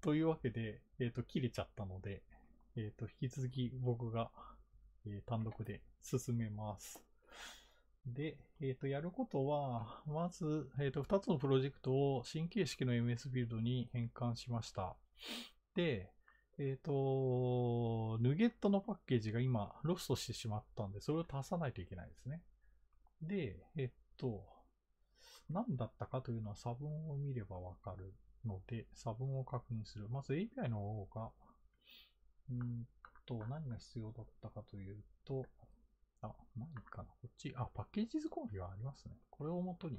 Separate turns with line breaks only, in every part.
というわけで、えっ、と、切れちゃったので、えっ、と、引き続き僕が、えー単独で進めます。で、えっ、と、やることは、まず、えっ、と、2つのプロジェクトを新形式の MS ビルドに変換しました。で、えっ、と、ヌゲットのパッケージが今、ロストしてしまったんで、それを足さないといけないですね。で、えっと、何だったかというのは差分を見ればわかるので、差分を確認する。まず API の方が、うんと、何が必要だったかというと、あ、何かな？こっち、あ、パッケージズコンフィがありますね。これを元に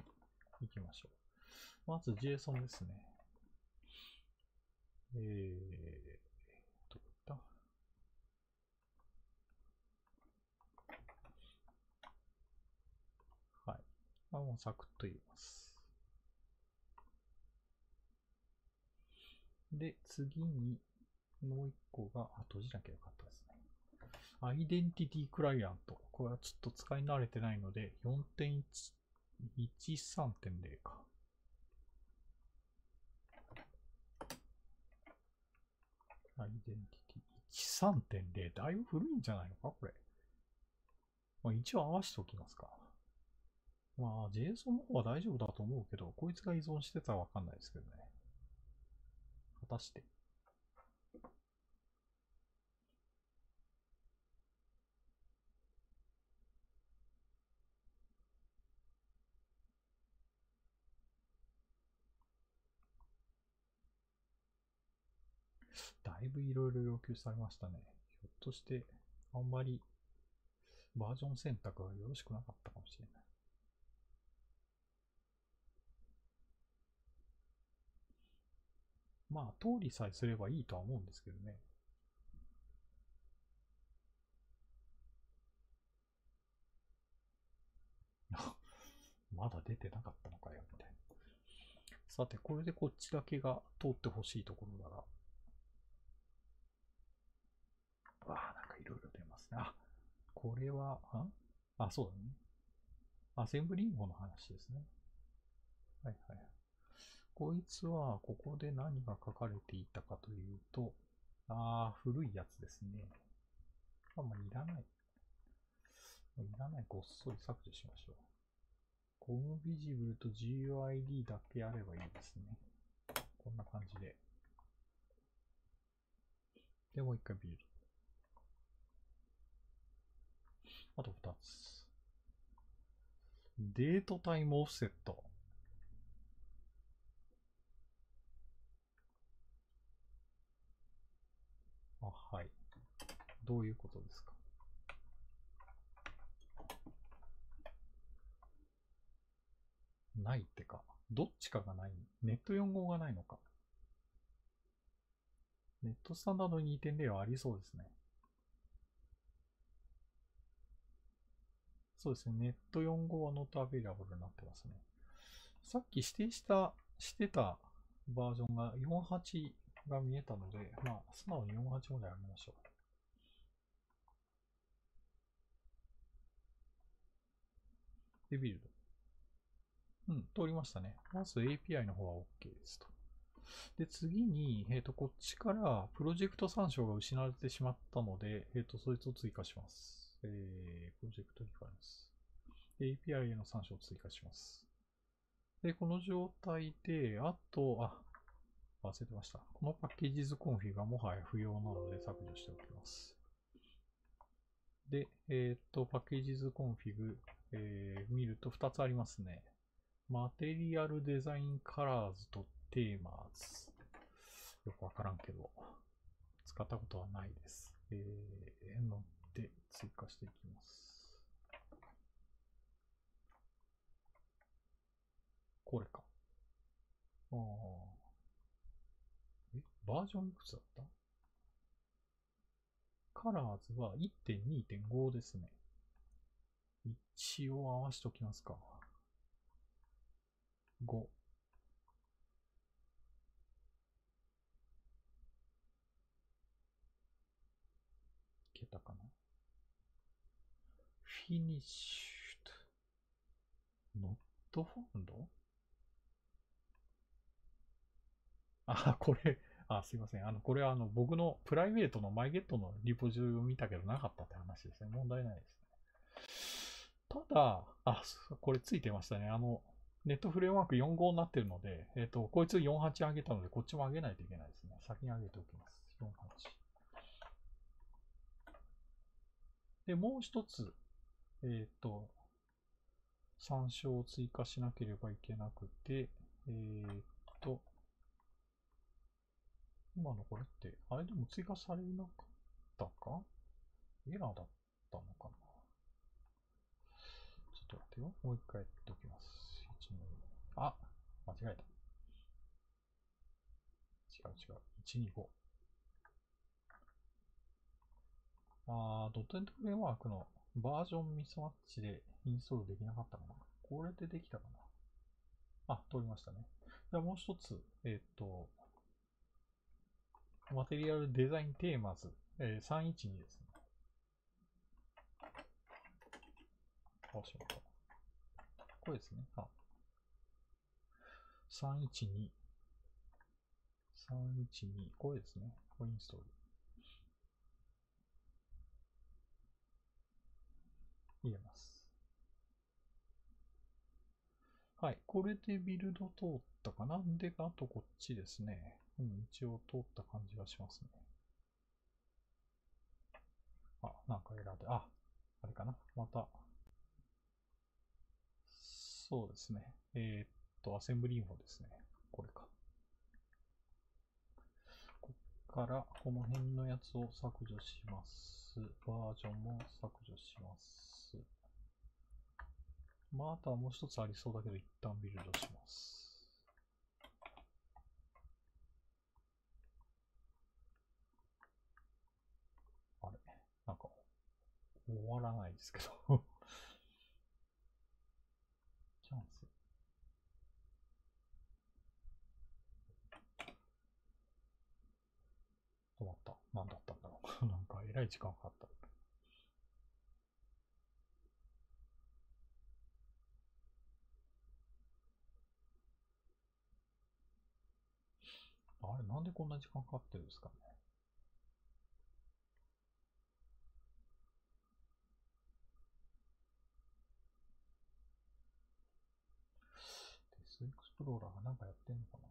行きましょう。まず JSON ですね。えー、どこ行った？はい。まあ、もうサクッと言います。で、次に、もう一個が、あ、閉じなきゃよかったですね。アイデンティティクライアント。これはちょっと使い慣れてないので、4.13.0か。アイデンティティ13.0。だいぶ古いんじゃないのか？これ。まあ、一応合わせておきますか。まあ、JSON の方は大丈夫だと思うけど、こいつが依存してたらわかんないですけどね。たして。だいぶいろいろ要求されましたね。ひょっとして、あんまりバージョン選択がよろしくなかったかもしれない。まあ、通りさえすればいいとは思うんですけどね。まだ出てなかったのかよ、みたいな。さて、これでこっちだけが通ってほしいところなら、わあ、なんかいろいろ出ますね。あ、これは、ああ、そうだね。アセンブリンゴの話ですね。はいはい。こいつは、ここで何が書かれていたかというと、ああ、古いやつですね。あ、もういらない。いらない。ごっそり削除しましょう。コムビジブルと GUID だけあればいいですね。こんな感じで。で、もう一回ビルド。あと2つ。デートタイムオフセット。あ、はい。どういうことですか？ないってか、どっちかがない？ネット4号がないのか。ネットスタンダード2.0はありそうですね。そうですね。ネット4号は not available になってますね。さっき指定した、してたバージョンが48が見えたので、まあ、素直に48までやりましょう。で、ビルド。うん、通りましたね。まず API の方は OK ですと。で、次に、えっ、と、こっちからプロジェクト参照が失われてしまったので、えっ、と、そいつを追加します。えー、プロジェクトリファレンス。API への参照を追加します。で、この状態で、あと、あ、忘れてました。このパッケージズコンフィがもはや不要なので削除しておきます。で、えっ、と、 packages config、えー見ると2つありますね。 Material Design Colors と Themes。よくわからんけど、使ったことはないです。えー、ので追加していきます。これか。ああ。バージョンいくつだった？カラーズは1.2.5ですね。一応合わせておきますか。5。いけたかな？フィニッシュ not found? あ、これ、あ、すいません。あの、これはあの、僕のプライベートのマイゲットのリポジトを見たけどなかったって話ですね。問題ないですね。ただ、あ、これついてましたね。あの、ネットフレームワーク4号になってるので、えっ、ー、と、こいつ48上げたので、こっちも上げないといけないですね。先に上げておきます。48。で、もう一つ、えっ、ー、と、参照を追加しなければいけなくて、えっ、ー、と、今のこれって、あれでも追加されなかったか？エラーだったのかな？ちょっと待ってよ。もう一回やっておきます。1、2、あ間違えた。違う違う。1、2、5。あー、ドットエンドフレームワークのバージョンミスマッチでインストールできなかったかな？これでできたかな？あ、通りましたね。じゃあもう一つ、えっ、と、マテリアルデザインテーマズ、えー、312ですね。あ、しまった。これですね。あ。312。312。これですね。これインストール。入れます。はい。これでビルド通ったかなで、あとこっちですね。うん、一応通った感じがしますね。あ、なんか選んで、あ、あれかなまた。そうですね。えー、っと、アセンブリーンフォですね。これか。こっから、この辺のやつを削除します。バージョンも削除します。まあ、あとはもう一つありそうだけど、一旦ビルドします。あれなんか、終わらないですけど チャンス。止まった。何だったんだろう。なんか、えらい時間かかった。あれ、なんでこんな時間かかってるんですかね。テスエクスプローラーがなんかやってんのかな？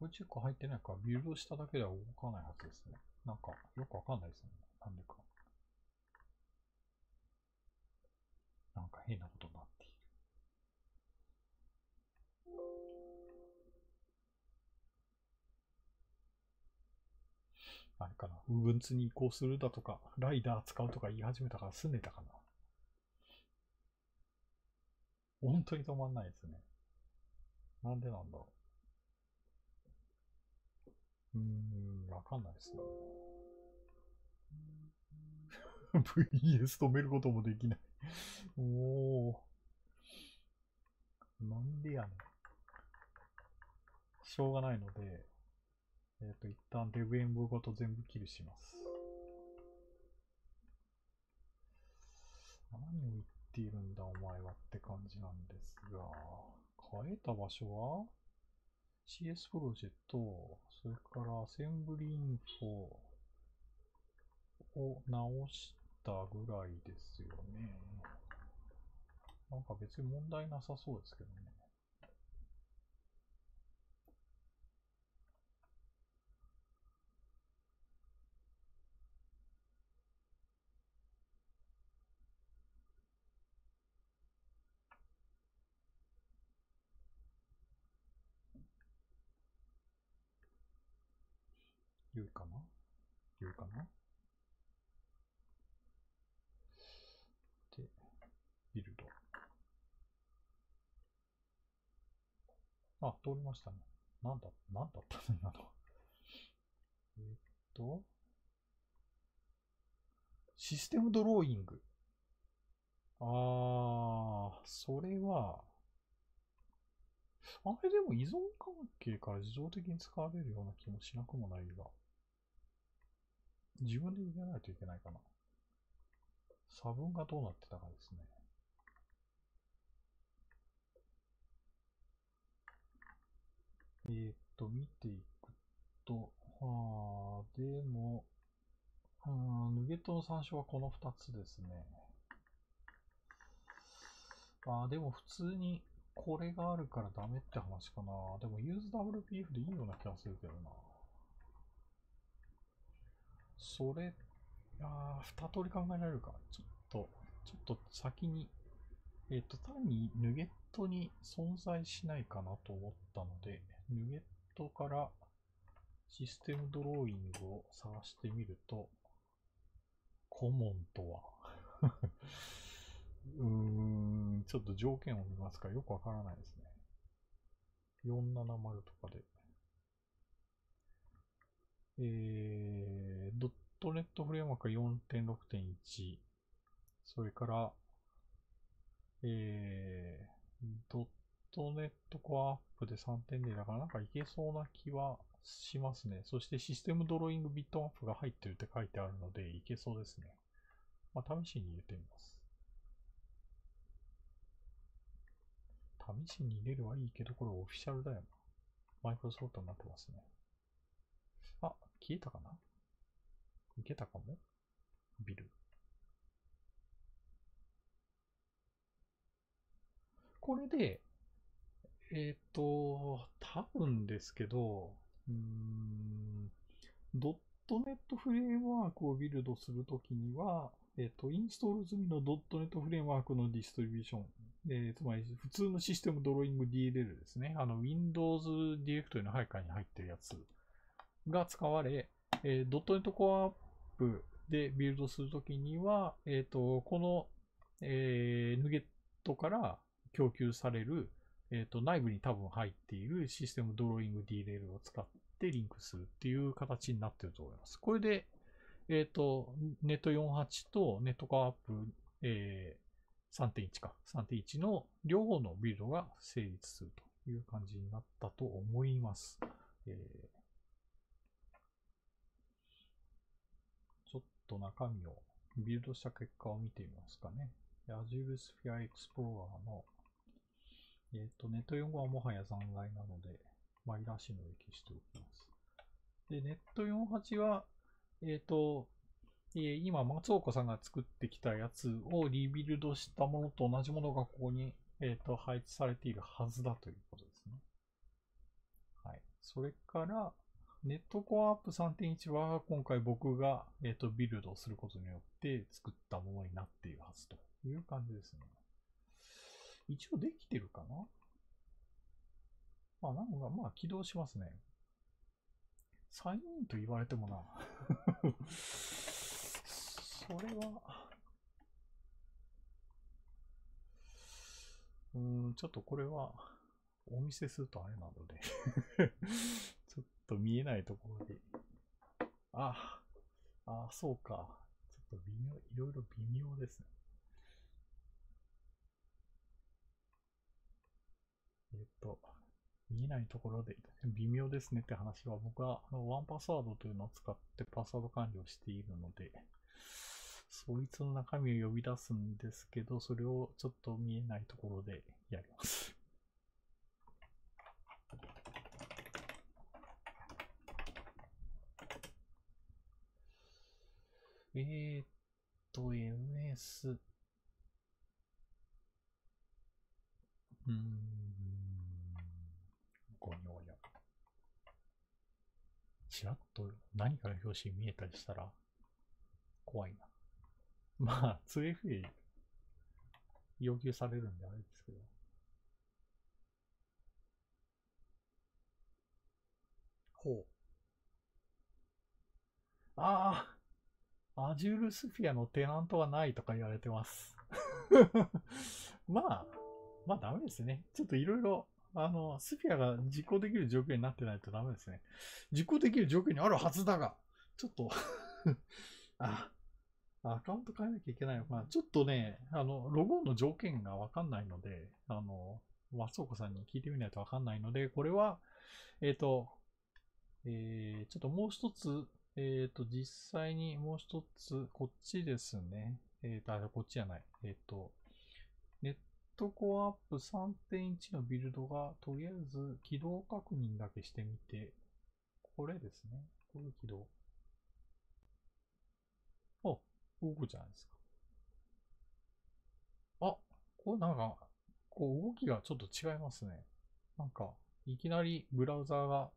これチェック入ってないから、ビルドしただけでは動かないはずですね。なんか、よくわかんないですね。あれかな。ウーブンツに移行するだとか、ライダー使うとか言い始めたから済んでたかな。本当に止まんないですね。なんでなんだろう。うーん、わかんないですね。VS 止めることもできないおー。なんでやねん。しょうがないので、えっ、ー、と、一旦デブエンブごと全部キルします。何を言っているんだお前はって感じなんですが、変えた場所は？CS プロジェクト、それからアセンブリインフォを直したぐらいですよね。なんか別に問題なさそうですけどね。良いかな？良いかな？で、ビルド。あ、通りましたね。なんだ、なんだったの？今の。えっと、システムドローイング。あー、それは、あれでも依存関係から自動的に使われるような気もしなくもないが。自分で入れないといけないかな。差分がどうなってたかですね。えー、っと、見ていくと、あーでも、うん、ヌゲットの参照はこの2つですね。あでも普通にこれがあるからダメって話かな。でも UseWPF でいいような気がするけどな。それ、あ二通り考えられるか。ちょっと、ちょっと先に、えっ、ー、と、単にヌゲットに存在しないかなと思ったので、ヌゲットからシステムドローイングを探してみると、コモンとは うーん、ちょっと条件を見ますかよくわからないですね。470とかで。えー、ドットネットフレームワーク4.6.1。それから、えー、ドットネットコアアップで3.0だからなんかいけそうな気はしますね。そしてシステムドローイングビットマップが入ってるって書いてあるのでいけそうですね。まあ、試しに入れてみます。試しに入れるはいいけど、これオフィシャルだよな。マイクロソフトになってますね。消えたかな？いけたかも？ビル。これで、えっ、ー、と、多分ですけど、うん、ドットネットフレームワークをビルドするときには、えっ、ー、と、インストール済みのドットネットフレームワークのディストリビューション、えー、つまり普通のシステムドローイング DLL ですね。あの、Windows ディレクトリの配下に入ってるやつが使われ、えー、ドットネットコアアップでビルドするときには、えっ、ー、と、この、えー、ヌゲットから供給される、えっ、ー、と、内部に多分入っているシステムドローイング DLL を使ってリンクするっていう形になっていると思います。これで、えっ、ー、と、ネット48とネットカーアップ、えー、3.1か、3.1の両方のビルドが成立するという感じになったと思います。えー、ちょっと中身を、ビルドした結果を見てみますかね。Azure Sphere Explorer の、えっ、ー、と、ネット4はもはや残骸なので、マイラシの歴しておきます。で、ネット48は、えっ、ー、と、えー、今、松岡さんが作ってきたやつをリビルドしたものと同じものがここに、えーと、配置されているはずだということですね。はい。それから、ネットコアアップ3.1は今回僕が、えーと、ビルドすることによって作ったものになっているはずという感じですね。一応できてるかな？まあ、なんか、まあ、起動しますね。サインインと言われてもな。それは、うん、ちょっとこれは、お見せするとあれなのでちょっと見えないところで。あ、あ、そうか。ちょっと微妙、いろいろ微妙ですね。えっと、見えないところで微妙ですねって話は僕はあのワンパスワードというのを使ってパスワード管理をしているので、そいつの中身を呼び出すんですけど、それをちょっと見えないところでやります。えーっと、MS。うーん。こにょおや。ちらっと何かの表紙見えたりしたら怖いな。まあ、2FA 要求されるんであれですけど。ほう。ああ、Azure Sphere のテナントはないとか言われてます。まあ、まあダメですね。ちょっといろいろあの、スフィアが実行できる状況になってないとダメですね。実行できる状況にあるはずだが、ちょっと あ、アカウント変えなきゃいけないのかな。ちょっとね、あの、ロゴの条件がわかんないので、あの、松岡さんに聞いてみないとわかんないので、これは、えっ、ー、と、えー、ちょっともう一つ、えっ、と、実際にもう一つ、こっちですね。えっ、と、あ、こっちじゃない。えっ、と、ネットコアアップ3.1のビルドが、とりあえず起動確認だけしてみて、これですね。これ起動。あ、動くじゃないですか。あ、これなんか、こう動きがちょっと違いますね。なんか、いきなりブラウザーが、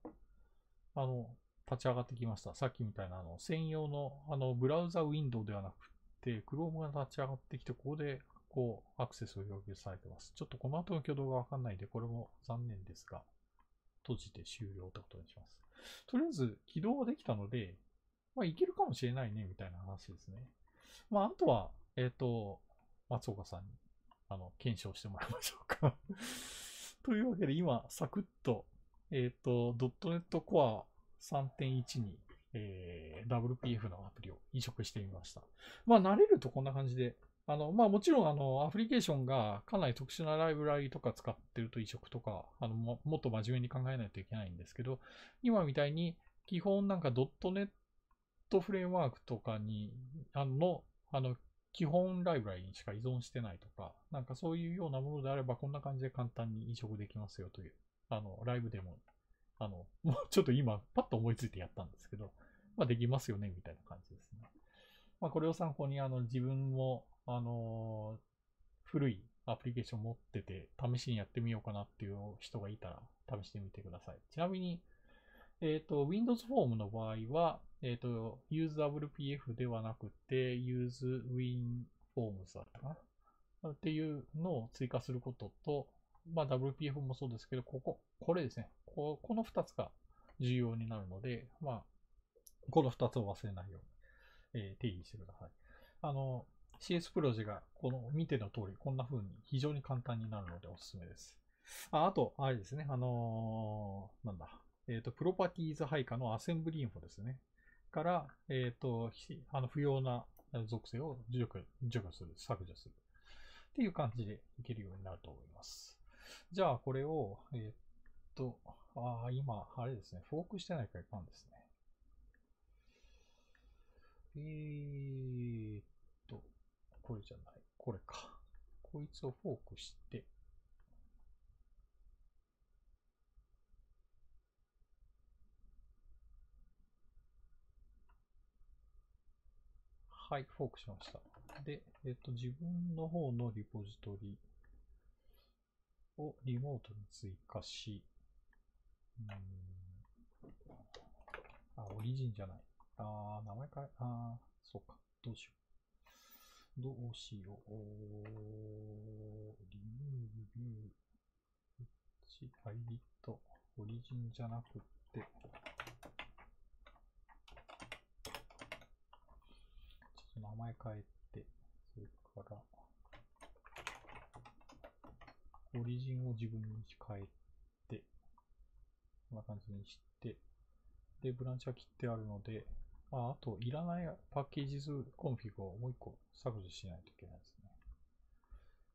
あの、立ち上がってきました。さっきみたいな、あの、専用の、あの、ブラウザウィンドウではなくて、Chrome が立ち上がってきて、ここで、こう、アクセスを要求されてます。ちょっとこの後の挙動がわかんないんで、これも残念ですが、閉じて終了ってことにします。とりあえず、起動はできたので、まあ、いけるかもしれないね、みたいな話ですね。まあ、あとは、えっ、ー、と、松岡さんに、あの、検証してもらいましょうか というわけで、今、サクッと、えっ、ー、と、.NET Core 3.1に、えー、WPF のアプリを移植してみました。まあ、慣れるとこんな感じで、あの、まあもちろん、あの、アプリケーションがかなり特殊なライブラリとか使ってると移植とか、あの、もっと真面目に考えないといけないんですけど、今みたいに、基本なんか .NET フレームワークとかに、あの、あの、基本ライブラリにしか依存してないとか、なんかそういうようなものであれば、こんな感じで簡単に移植できますよという、あの、ライブでもあの、もうちょっと今、パッと思いついてやったんですけど、まあできますよね、みたいな感じですね。まあこれを参考に、あの、自分も、あの古いアプリケーション持ってて、試しにやってみようかなっていう人がいたら、試してみてください。ちなみに、えっ、ー、と、Windows フォームの場合は、えっ、ー、と、UseWPF ではなくて、UseWinForms だったかな？っていうのを追加することと、まあ WPF もそうですけど、ここ、これですね。ここの2つが重要になるので、まあ、この2つを忘れないように、えー、定義してください。あの、CS プロジェが、この見ての通り、こんな風に非常に簡単になるのでおすすめです。ああと、あれですね、あのー、なんだ、えっ、ー、と、プロパティーズ配下のアセンブリインフォですね。から、えっ、ー、と、あの不要な属性を除去除去する、削除する。っていう感じでいけるようになると思います。じゃあ、これを、えー、っと、ああ、今、あれですね、フォークしてないからいかんですね。えーっと、これじゃない、これか。こいつをフォークして、はい、フォークしました。で、えっと、自分の方のリポジトリをリモートに追加し、うん、あ、オリジンじゃない。あ名前変え、あそうか。どうしよう。どうしよう。リムービュー。1、アイリット。オリジンじゃなくて、ちょっと名前変えて、それから、オリジンを自分に変えて、こんな感じにして、で、ブランチは切ってあるので、ああと、いらない packages config をもう一個削除しないといけないですね。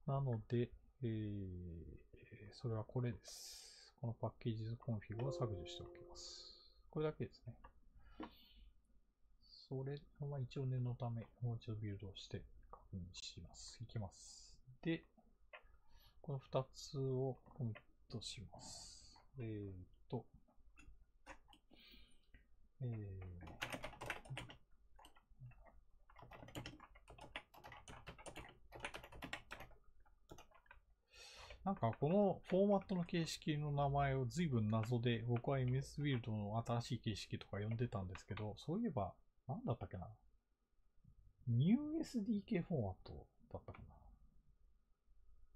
なので、えー、それはこれです。この packages config を削除しておきます。これだけですね。それ、まあ、一応念のため、もう一度ビルドして確認します。いきます。で、この2つをコミットします。えー、っと、えー、なんかこのフォーマットの形式の名前を随分謎で、僕は MS ビルドの新しい形式とか呼んでたんですけど、そういえば、なんだったっけな ?NewSDK フォーマットだったかな？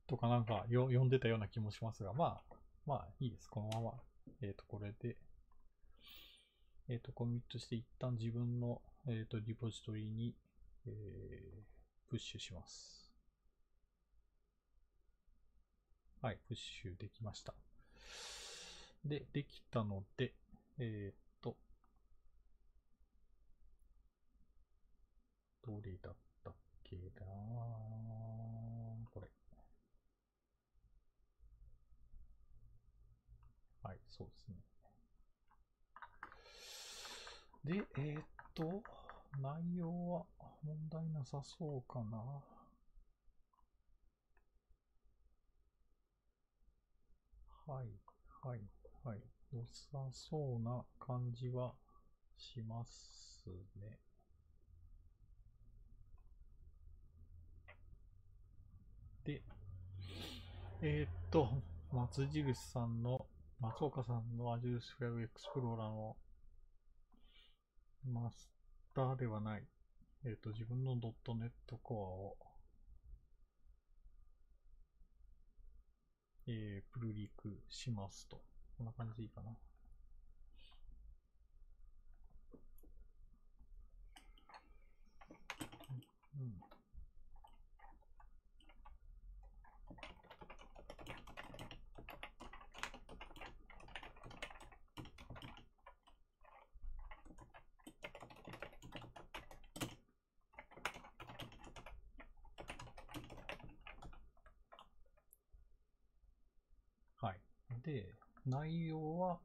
とかなんかよ読んでたような気もしますが、まあ、まあいいです。このまま。えっ、ー、と、これで、えっ、ー、と、コミットして一旦自分の、えっ、ー、と、リポジトリに、えー、プッシュします。はい、プッシュできました。で、できたので、えっ、と、どれだったっけなこれ。はい、そうですね。で、えー、っと、内容は問題なさそうかな。はい、はい、はい。良さそうな感じはしますね。で、えー、っと、松印さんの、松岡さんの Azure Sphere Explorer のマスターではない、えー、っと、自分の .NET Core を、えー、プルリークしますと。こんな感じでいいかな。うん。はい。で、内容は、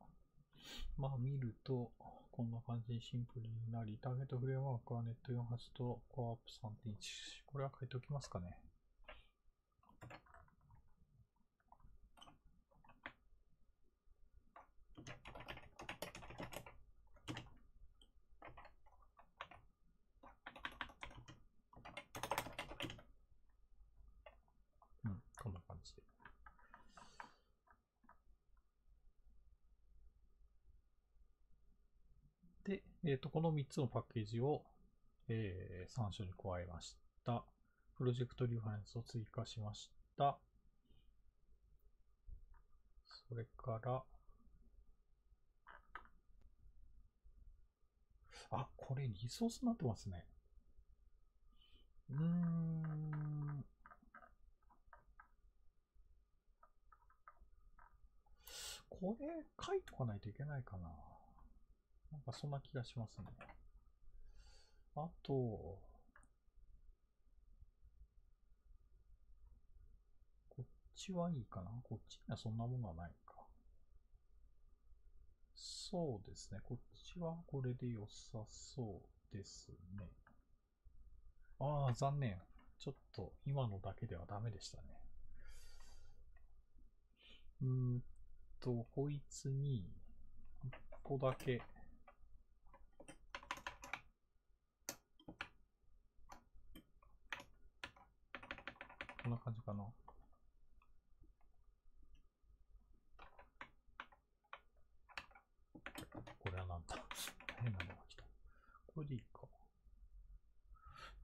まあ見ると、こんな感じにシンプルになり、ターゲットフレームワークはネット48とコアアップ3.1。これは書いておきますかね。うん、こんな感じで。で、えっ、と、この3つのパッケージを、えー、参照に加えました。プロジェクトリファレンスを追加しました。それから、あ、これリソースになってますね。うーん。これ書いとかないといけないかな。なんかそんな気がしますね。あと、こっちはいいかなこっちにはそんなものはないか。そうですね。こっちはこれで良さそうですね。ああ、残念。ちょっと今のだけではダメでしたね。うーんと、こいつに、一個だけ、こんな感じかな。これはなんだ変なのが来た。これでいいか。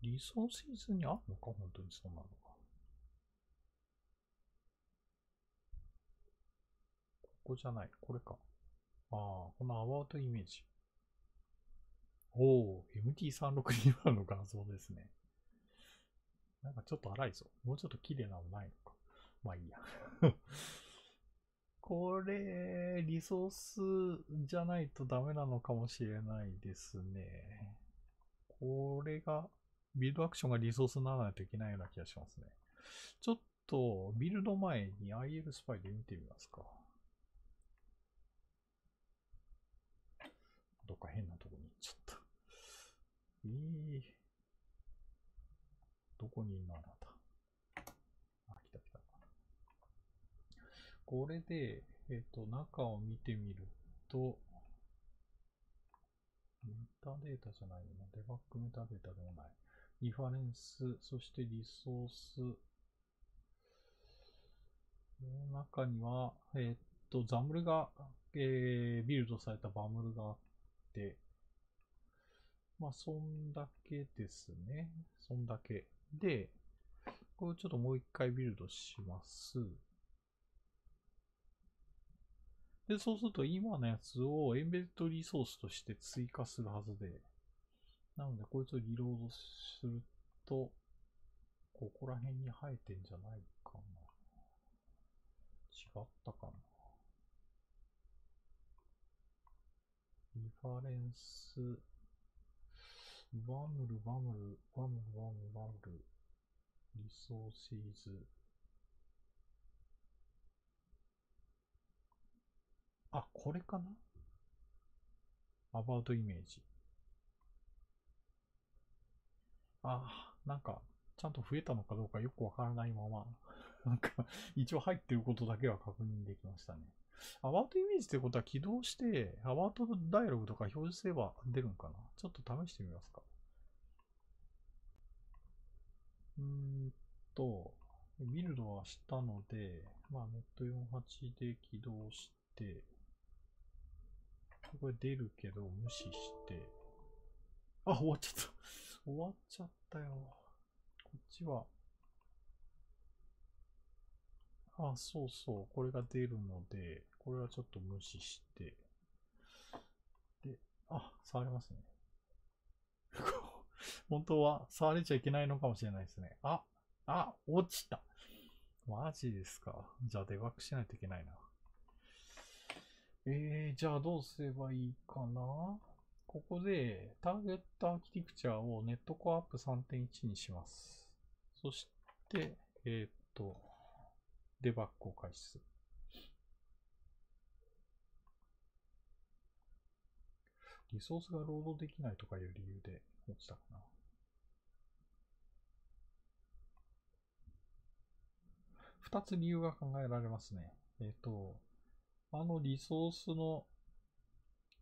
リソーシーズにあるのか本当にそんなのが。ここじゃない。これか。ああ、このアバウトイメージ。おお、MT362 の画像ですね。なんかちょっと荒いぞ。もうちょっと綺麗なのないのか。まあいいや。これ、リソースじゃないとダメなのかもしれないですね。これが、ビルドアクションがリソースにならないといけないような気がしますね。ちょっと、ビルド前に IL スパイで見てみますか。どっか変なとこに行っちゃった。えー、どこにいんのあなた。あ、来た来た。これで、えっ、と、中を見てみると、メタデータじゃないな。デバッグメタデータでもない。リファレンス、そしてリソース。の中には、えっ、と、ザムルが、えービルドされたバムルがあって、まあ、そんだけですね。そんだけ。で、これちょっともう一回ビルドします。で、そうすると今のやつをエンベッドリソースとして追加するはずで、なのでこいつをリロードすると、ここら辺に生えてんじゃないかな。違ったかな。リファレンス、バムル、バムル、バムル、バムル、バムル、リソーシーズ。あ、これかな？アバウトイメージ。ああ、なんか、ちゃんと増えたのかどうかよくわからないまま、なんか、一応入ってることだけは確認できましたね。アバウトイメージってことは起動して、アバウトダイアログとか表示すれば出るんかな？ちょっと試してみますか。うーんと、ビルドはしたので、まあ、ネット48で起動して、これ出るけど無視して、あ、終わっちゃった。終わっちゃったよ。こっちは、あ、そうそう、これが出るので、これはちょっと無視して、で、あ、触れますね。本当は触れちゃいけないのかもしれないですね。あ、あ、落ちた。マジですか。じゃあデバッグしないといけないな。えー、じゃあどうすればいいかなここでターゲットアーキテクチャをネットコアップ3.1にします。そして、えっ、と、デバッグを開始する。リソースがロードできないとかいう理由で落ちたかな。二つ理由が考えられますね。えっ、ー、と、あのリソースの、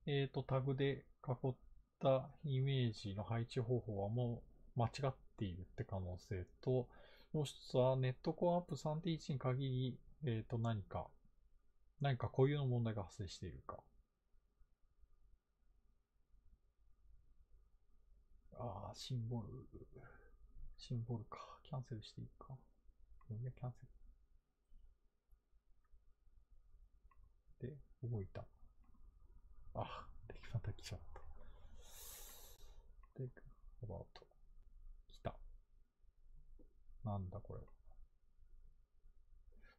えっ、ー、と、タグで囲ったイメージの配置方法はもう間違っているって可能性と、もう一つはネットコアアップ3.1に限り、えっ、ー、と、何か、何か固有の問題が発生しているか。ああ、シンボル。シンボルか。キャンセルしていいか。いや、キャンセル。で、動いた。あ、で、また来ちゃった。で、アバウト。なんだこれ。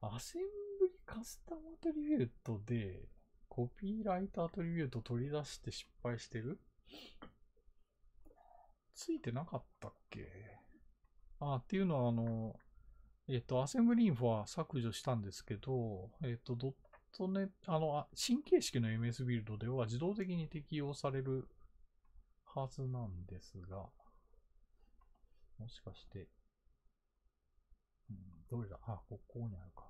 アセンブリカスタムアトリビュートで、コピーライトアトリビュート取り出して失敗してる？ついてなかったっけ？あ、っていうのは、あの、えっ、と、アセンブリインフォは削除したんですけど、えっ、と、ドットネあの、新形式の MS ビルドでは自動的に適用されるはずなんですが、もしかして、どれだ？あ、ここにあるか。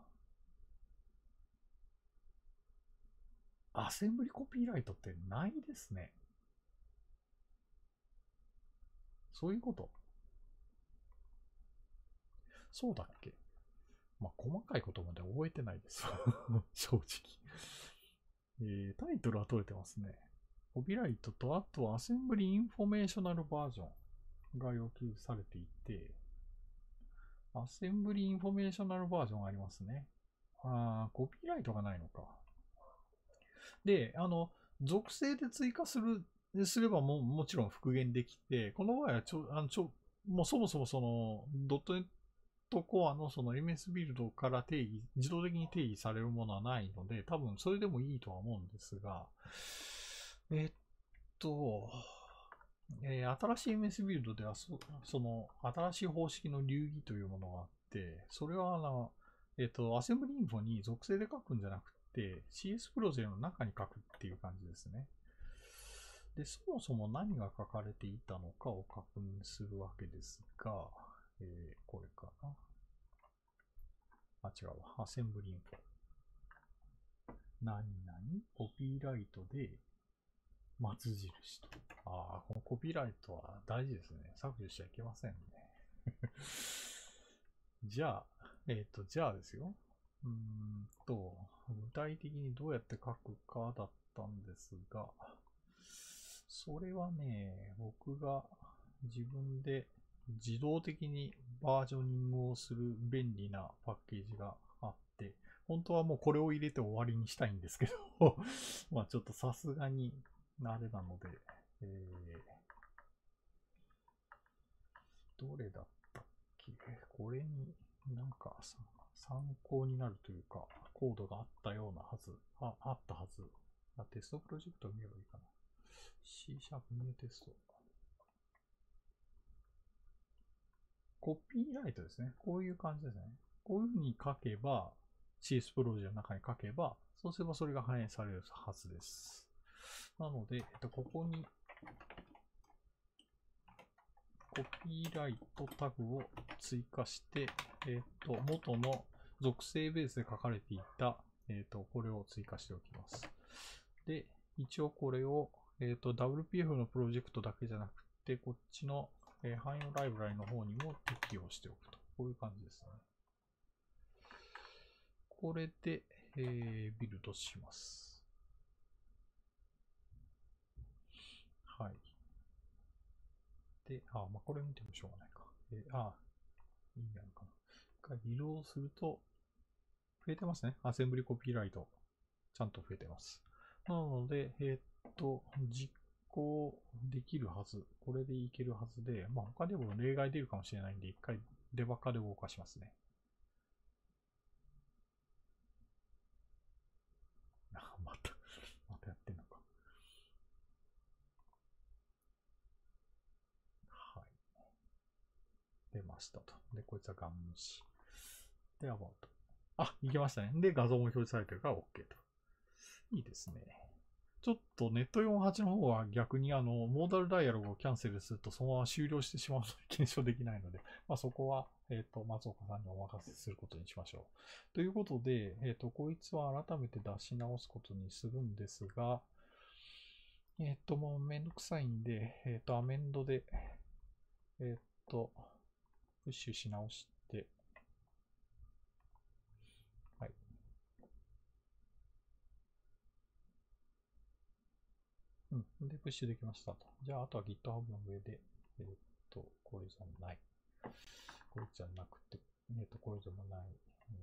アセンブリコピーライトってないですね。そういうこと？そうだっけ？まあ、細かいことまで覚えてないです 正直えー、タイトルは取れてますね。コピーライトと、あとは Assembly Informational Version が要求されていて、 Assembly Informational Version がありますね。あコピーライトがないのか。で、あの、属性で追加する、すればももちろん復元できて、この場合はちょ、あのちょ、もうそもそもその、ドットネットコアのその MS ビルドから定義、自動的に定義されるものはないので、多分それでもいいとは思うんですが、えっと、えー、新しい MS ビルドではそ、その新しい方式の流儀というものがあって、それはあの、えっと、アセンブリインフォに属性で書くんじゃなくて、CS プロジェの中に書くっていう感じですね。で、そもそも何が書かれていたのかを確認するわけですが、えー、これかな。あ、違うわ。アセンブリインフォ。何々？コピーライトで、松印と。ああ、このコピーライトは大事ですね。削除しちゃいけませんね。じゃあ、えっ、ー、と、じゃあですよ。うーんと、具体的にどうやって書くかだったんですが、それはね、僕が自分で自動的にバージョニングをする便利なパッケージがあって、本当はもうこれを入れて終わりにしたいんですけど まあちょっとさすがにあれなので、えー、どれだったっけ？これになんか参考になるというか、コードがあったようなはず、あ、あったはず。あテストプロジェクト見ればいいかな。C シャープニューテスト。コピーライトですね。こういう感じですね。こういうふうに書けば、CS プロジェクトの中に書けば、そうすればそれが反映されるはずです。なので、えっと、ここに、コピーライトタグを追加して、えっ、と、元の属性ベースで書かれていた、えっ、と、これを追加しておきます。で、一応これを、えっ、と、WPF のプロジェクトだけじゃなくて、こっちの、えー汎用ライブラリの方にも適用しておくと。こういう感じですね。これで、えービルドします。はい。で、あ、まあ、これ見てもしょうがないか。えあ、いいんじゃないかな。一回リロードすると、増えてますね。アセンブリコピーライト。ちゃんと増えてます。なので、えーっと、実行できるはず。これでいけるはずで、まあ、他でも例外出るかもしれないんで、一回デバッカで動かしますね。あ、また、またやってんのか。はい。出ましたと。で、こいつはガン無視。で、アバウト。あ、いけましたね。で、画像も表示されてるから OK と。いいですね。ちょっとネット48の方は逆にあの、モーダルダイアログをキャンセルするとそのまま終了してしまうので検証できないので、まあそこは、えっ、と、松岡さんにお任せすることにしましょう。ということで、えっ、と、こいつは改めて出し直すことにするんですが、えっ、と、もうめんどくさいんで、えっ、と、アメンドで、えっ、と、プッシュし直して、はい。うん。で、プッシュできましたと。じゃあ、あとは GitHub の上で、えっ、と、これじゃない。これじゃなくて、えっ、と、これでもない。うん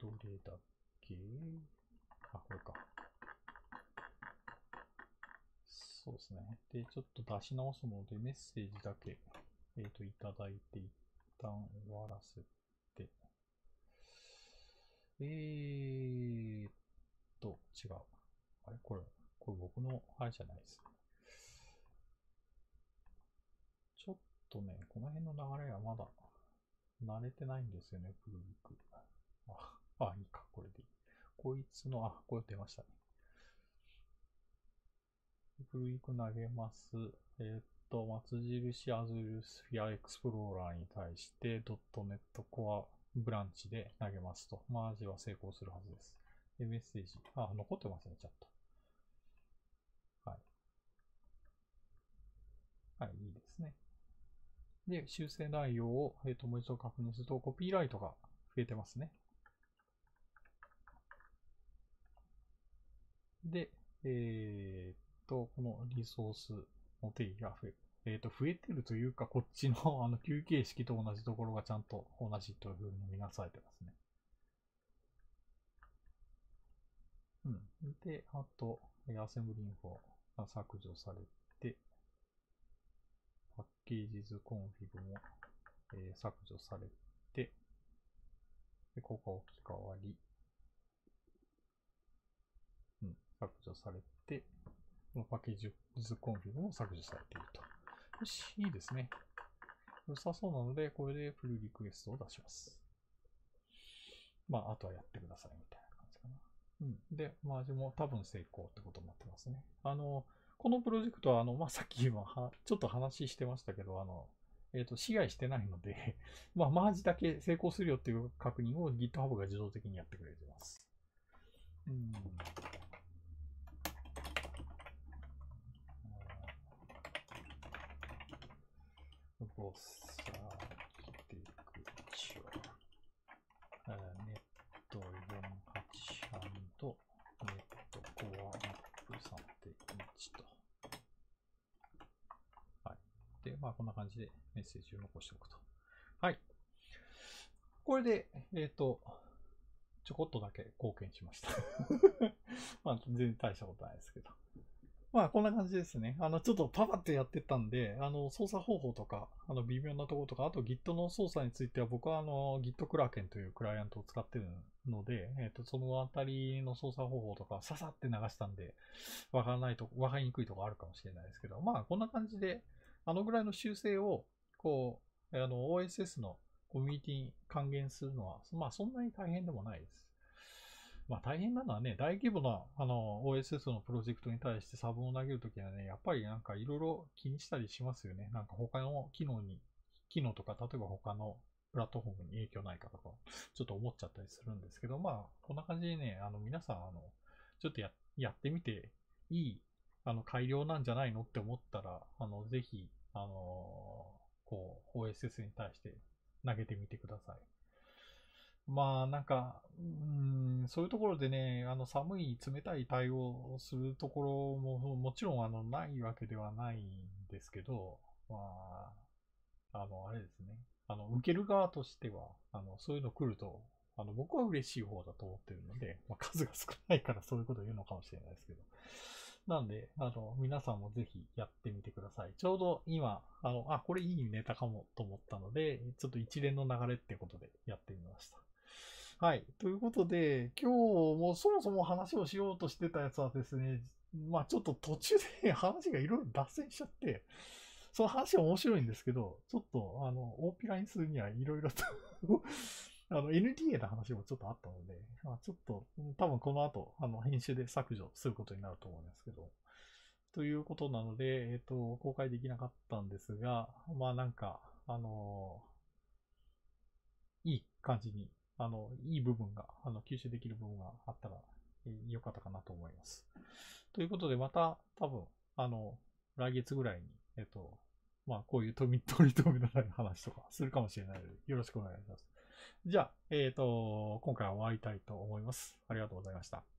どれだっけ？あ、これか。そうですね。で、ちょっと出し直すので、メッセージだけ、えっ、と、いただいて、一旦終わらせて。えーっと、違う。あれ？これ、これ僕のあれじゃないです。ちょっとね、この辺の流れはまだ慣れてないんですよね、プルリク。あ、あ、いいか、これでいい。こいつの、あ、これ出ましたね。プルリク投げます。えーっと、松印 Azure Sphere Explorer に対して .NET Core ブランチで投げますと。マージは成功するはずです。で、メッセージ。あ、残ってますね、ちゃんと。はい。はい、いいですね。で、修正内容を、えっ、と、もう一度確認すると、コピーライトが増えてますね。で、えーっと、このリソースの定義が増える、えーっと、増えてるというか、こっちの あの休憩式と同じところがちゃんと同じというふうに見なされてますね。うん。で、あと、えー Assembly Info が削除されて、 packages config も、えー削除されて、で、ここが置き換わり、うん、削除されて、この packages config も削除されていると。よし、いいですね。良さそうなので、これでプルリクエストを出します。まあ、あとはやってくださいみたいな感じかな。うん。で、マージも多分成功ってことになってますね。あの、このプロジェクトは、あの、まあ、さっきはちょっと話してましたけど、あの、えっ、と、市外してないので、まあ、マージだけ成功するよっていう確認を GitHub が自動的にやってくれてます。うん。ボスアーキテクチュア。ネット48ネットコアマップ3.1と。はい。で、まあこんな感じでメッセージを残しておくと。はい。これで、えっ、と、ちょこっとだけ貢献しました。まあ全然大したことないですけど。まあこんな感じですね。あの、ちょっとパパってやってたんで、あの、操作方法とか、あの、微妙なところとか、あと Git の操作については僕はあの、Git クラーケンというクライアントを使ってるので、えっ、と、そのあたりの操作方法とか、ささって流したんで、わからないと、わかりにくいとこあるかもしれないですけど、まあこんな感じで、あのぐらいの修正を、こう、あの、OSS のコミュニティに還元するのは、まあそんなに大変でもないです。まあ大変なのはね、大規模なあの OSS のプロジェクトに対して差分を投げるときはね、やっぱりなんかいろいろ気にしたりしますよね。なんか他の機能に、機能とか、例えば他のプラットフォームに影響ないかとか、ちょっと思っちゃったりするんですけど、まあ、こんな感じでね、あの皆さん、あの、ちょっとややってみていいあの改良なんじゃないの？って思ったら、あの、ぜひ、あのこう、OSS に対して投げてみてください。まあ、なんか、うん、そういうところでね、あの、寒い、冷たい対応をするところも、もちろん、あの、ないわけではないんですけど、まあ、あの、あれですね。あの、受ける側としては、あの、そういうの来ると、あの、僕は嬉しい方だと思ってるので、まあ、数が少ないからそういうことを言うのかもしれないですけど。なんで、あの、皆さんもぜひやってみてください。ちょうど今、あの、あ、これいいネタかもと思ったので、ちょっと一連の流れってことでやってみました。はい。ということで、今日もそもそも話をしようとしてたやつはですね、まあちょっと途中で話がいろいろ脱線しちゃって、その話は面白いんですけど、ちょっと、あの、大ピラにするにはいろいろと あの、NTA の話もちょっとあったので、まあ、ちょっと、多分この後、あの、編集で削除することになると思うんですけど、ということなので、えっ、と、公開できなかったんですが、まあなんか、あのいい感じにあの、いい部分が、あの、吸収できる部分があったら、えー、よかったかなと思います。ということで、また、多分、あの、来月ぐらいに、えっと、まあ、こういうとり取り留めのない話とかするかもしれないので、よろしくお願いします。じゃあ、えっ、ー、と、今回は終わりたいと思います。ありがとうございました。